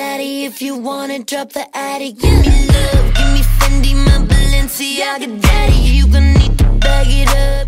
Daddy, if you wanna drop the attic, give me love, give me Fendi, my Balenciaga, daddy. You gonna need to bag it up.